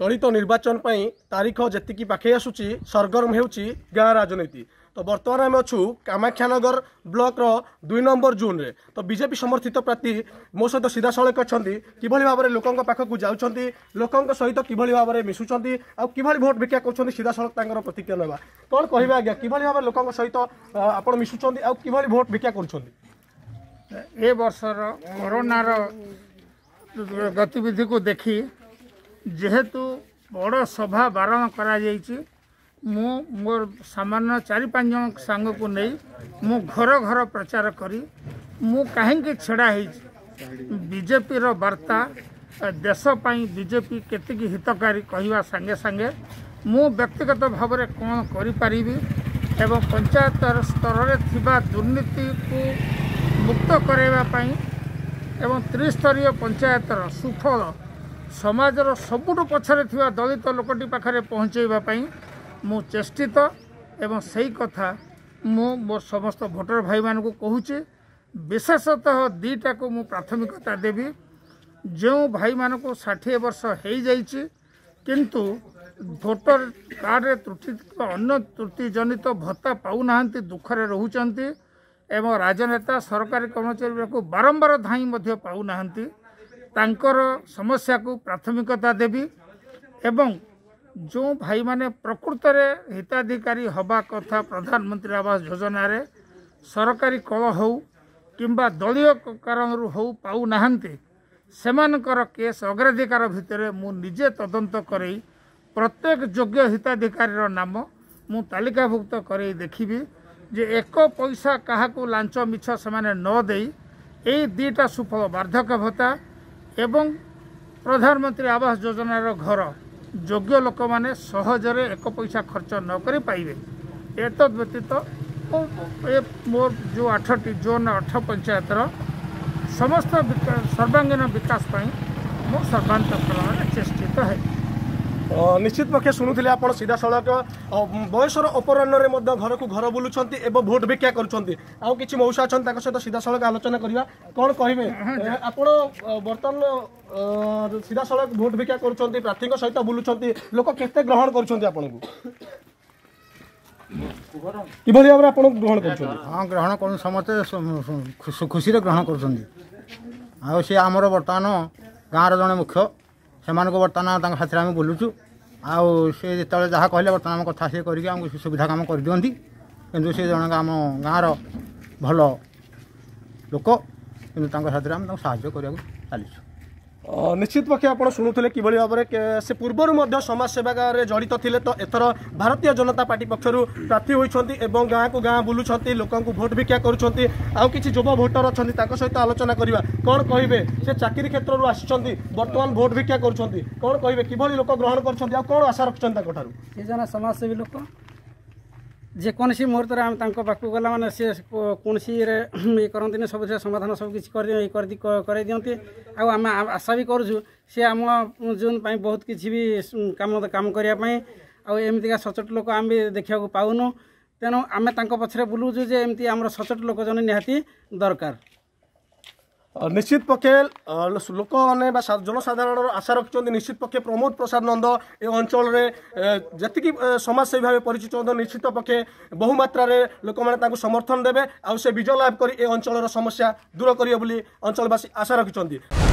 চলিত ନିର୍ବାଚନ ପାଇଁ ତାରିଖ ଯେତିକି ପାଖେଇ ଆସୁଛି ସରଗରମ ହେଉଛି ଗାଁ ରାଜନୀତି ତ ବର୍ତ୍ତମାନ ଆମେ ଅଛୁ କାମାକ୍ଷାନଗର ବ୍ଲକର ଦୁଇ ନମ୍ବର ଜୁନ୍ରେ ତ ବିଜେପି ସମର୍ଥିତ ପ୍ରାର୍ଥୀ ମୋ ସହିତ ସିଧାସଳଖ ଅଛନ୍ତି କିଭଳି ଭାବରେ ଲୋକଙ୍କ ପାଖକୁ ଯାଉଛନ୍ତି ଲୋକଙ୍କ ସହିତ କିଭଳି ଭାବରେ ମିଶୁଛନ୍ତି ଆଉ କିଭଳି ଭୋଟ ଭିକ୍ଷା କରୁଛନ୍ତି ସିଧାସଳଖ ତାଙ୍କର ପ୍ରତିକ୍ରିୟା ନେବା କ'ଣ କହିବେ ଆଜ୍ଞା କିଭଳି ଭାବରେ ଲୋକଙ୍କ ସହିତ ଆପଣ ମିଶୁଛନ୍ତି ଆଉ କିଭଳି ଭୋଟ ଭିକ୍ଷା କରୁଛନ୍ତି ଏ ବର୍ଷର କରୋନାର ଗତିବିଧିକୁ ଦେଖି ଯେହେତୁ ବଡ଼ ସଭା ବାରଣ କରାଯାଇଛି ମୁଁ ମୋର ସାମାନ୍ୟ ଚାରି ପାଞ୍ଚ ଜଣ ସାଙ୍ଗକୁ ନେଇ ମୁଁ ଘର ଘର ପ୍ରଚାର କରି ମୁଁ କାହିଁକି ଛିଡ଼ା ହେଇଛି ବିଜେପିର ବାର୍ତ୍ତା ଦେଶ ପାଇଁ ବିଜେପି କେତିକି ହିତକାରୀ କହିବା ସାଙ୍ଗେ ସାଙ୍ଗେ ମୁଁ ବ୍ୟକ୍ତିଗତ ଭାବରେ କ'ଣ କରିପାରିବି ଏବଂ ପଞ୍ଚାୟତ ସ୍ତରରେ ଥିବା ଦୁର୍ନୀତିକୁ ମୁକ୍ତ କରାଇବା ପାଇଁ ଏବଂ ତ୍ରିସ୍ତରୀୟ ପଞ୍ଚାୟତର ସୁଫଳ समज र सबुठु पछेर दलित लोके पहचैवाई म चेष्टित ए कथा मु समस्त भोटर भाई मान भाइ मुही दीटा को मु प्राथमिकता देवी जो भाइ म षिए वर्ष है जाइ भोटर कार्ड त्रुटि अन्य जनित भत्ता पाहाँ दुःखले रोड राजनेता सरकारी कर्मचारी बारंबार बारम्बार धाइ मध्यना ତାଙ୍କର ସମସ୍ୟାକୁ ପ୍ରାଥମିକତା ଦେବି ଏବଂ ଯେଉଁ ଭାଇମାନେ ପ୍ରକୃତରେ ହିତାଧିକାରୀ ହେବା କଥା ପ୍ରଧାନମନ୍ତ୍ରୀ ଆବାସ ଯୋଜନାରେ ସରକାରୀ କଳ ହେଉ କିମ୍ବା ଦଳୀୟ କାରଣରୁ ହେଉ ପାଉନାହାନ୍ତି ସେମାନଙ୍କର କେସ୍ ଅଗ୍ରାଧିକାର ଭିତରେ ମୁଁ ନିଜେ ତଦନ୍ତ କରାଇ ପ୍ରତ୍ୟେକ ଯୋଗ୍ୟ ହିତାଧିକାରୀର ନାମ ମୁଁ ତାଲିକାଭୁକ୍ତ କରାଇ ଦେଖିବି ଯେ ଏକ ପଇସା କାହାକୁ ଲାଞ୍ଚ ମିଛ ସେମାନେ ନ ଦେଇ ଏଇ ଦୁଇଟା ସୁଫଳ ବାର୍ଦ୍ଧକ୍ୟ ଭତ୍ତା ଏବଂ ପ୍ରଧାନମନ୍ତ୍ରୀ ଆବାସ ଯୋଜନାର ଘର ଯୋଗ୍ୟ ଲୋକମାନେ ସହଜରେ ଏକ ପଇସା ଖର୍ଚ୍ଚ ନ କରି ପାଇବେ ଏତଦ୍ ବ୍ୟତୀତ ଏ ମୋର ଯେଉଁ ଆଠଟି ଜୋନ୍ ଆଠ ପଞ୍ଚାୟତର ସମସ୍ତ ସର୍ବାଙ୍ଗୀନ ବିକାଶ ପାଇଁ ମୁଁ ସର୍ବାନ୍ତ ପ୍ରଣରେ ଚେଷ୍ଟିତ ହେବି নিশ্চিত পক্ষে শুনুলে আপনার সিধাসলখ বয়সর অপরাহ্নরে ঘরক ঘর বুলুছেন এবং ভোট ভিক্ষা করছেন কিছু মৌসা অনেক তাঁর সহ সিধাসলখ আলোচনা করা কম কহবে আপনার বর্তমান সিধাসলখ ভোট ভিক্ষা করছেন প্রার্থী সহ বুলুছেন লোক কেতে গ্রহণ করছেন আপনার কিভাবে ভাবে আপনার গ্রহণ করছেন হ্যাঁ গ্রহণ করুন সমস্তে খুশি গ্রহণ করছেন আর সে আমার বর্তমান গাঁর জন মুখ্য ସେମାନଙ୍କୁ ବର୍ତ୍ତମାନ ତାଙ୍କ ସାଥିରେ ଆମେ ବୁଲୁଛୁ ଆଉ ସେ ଯେତେବେଳେ ଯାହା କହିଲେ ବର୍ତ୍ତମାନ ଆମ କଥା ସେ କରିକି ଆମକୁ ସେ ସୁବିଧା କାମ କରିଦିଅନ୍ତି କିନ୍ତୁ ସେ ଜଣକ ଆମ ଗାଁର ଭଲ ଲୋକ କିନ୍ତୁ ତାଙ୍କ ସାଥିରେ ଆମେ ତାଙ୍କୁ ସାହାଯ୍ୟ କରିବାକୁ ଚାଲିଛୁ ନିଶ୍ଚିତ ପକ୍ଷେ ଆପଣ ଶୁଣୁଥିଲେ କିଭଳି ଭାବରେ ସେ ପୂର୍ବରୁ ମଧ୍ୟ ସମାଜସେବାରେ ଜଡ଼ିତ ଥିଲେ ତ ଏଥର ଭାରତୀୟ ଜନତା ପାର୍ଟି ପକ୍ଷରୁ ପ୍ରାର୍ଥୀ ହୋଇଛନ୍ତି ଏବଂ ଗାଁକୁ ଗାଁ ବୁଲୁଛନ୍ତି ଲୋକଙ୍କୁ ଭୋଟ ଭିକ୍ଷା କରୁଛନ୍ତି ଆଉ କିଛି ଯୁବ ଭୋଟର ଅଛନ୍ତି ତାଙ୍କ ସହିତ ଆଲୋଚନା କରିବା କ'ଣ କହିବେ ସେ ଚାକିରି କ୍ଷେତ୍ରରୁ ଆସିଛନ୍ତି ବର୍ତ୍ତମାନ ଭୋଟ ଭିକ୍ଷା କରୁଛନ୍ତି କ'ଣ କହିବେ କିଭଳି ଲୋକ ଗ୍ରହଣ କରୁଛନ୍ତି ଆଉ କ'ଣ ଆଶା ରଖିଛନ୍ତି ତାଙ୍କଠାରୁ ସେ ଜଣେ ସମାଜସେବୀ ଲୋକ ଯେକୌଣସି ମୁହୂର୍ତ୍ତରେ ଆମେ ତାଙ୍କ ପାଖକୁ ଗଲାମାନେ ସେ କୌଣସିରେ ଇଏ କରନ୍ତିନି ସବୁଥିରେ ସମାଧାନ ସବୁକିଛି କରି କରାଇ ଦିଅନ୍ତି ଆଉ ଆମେ ଆଶା ବି କରୁଛୁ ସେ ଆମ ଜୋନ୍ ପାଇଁ ବହୁତ କିଛି ବି କାମ କାମ କରିବା ପାଇଁ ଆଉ ଏମିତିକା ସଚୋଟ ଲୋକ ଆମେ ଦେଖିବାକୁ ପାଉନୁ ତେଣୁ ଆମେ ତାଙ୍କ ପଛରେ ବୁଲୁଛୁ ଯେ ଏମିତି ଆମର ସଚୋଟ ଲୋକ ଜଣେ ନିହାତି ଦରକାର নিশ্চিত পক্ষে লোকমানে বা জনসাধারণর আশা রাখছেন নিশ্চিত পক্ষে প্রমোদ প্রসাদ নন্দ এ অঞ্চলের যেতিকি সমাজসেবী ভাবে পরিচিত নিশ্চিত পক্ষে বহু মাত্রার লোক তাঁর সমর্থন দেবে আউ সে বিজয় লাভ করে এ অঞ্চলের সমস্যা দূর করবে বলে অঞ্চলবাসী আশা রাখছেন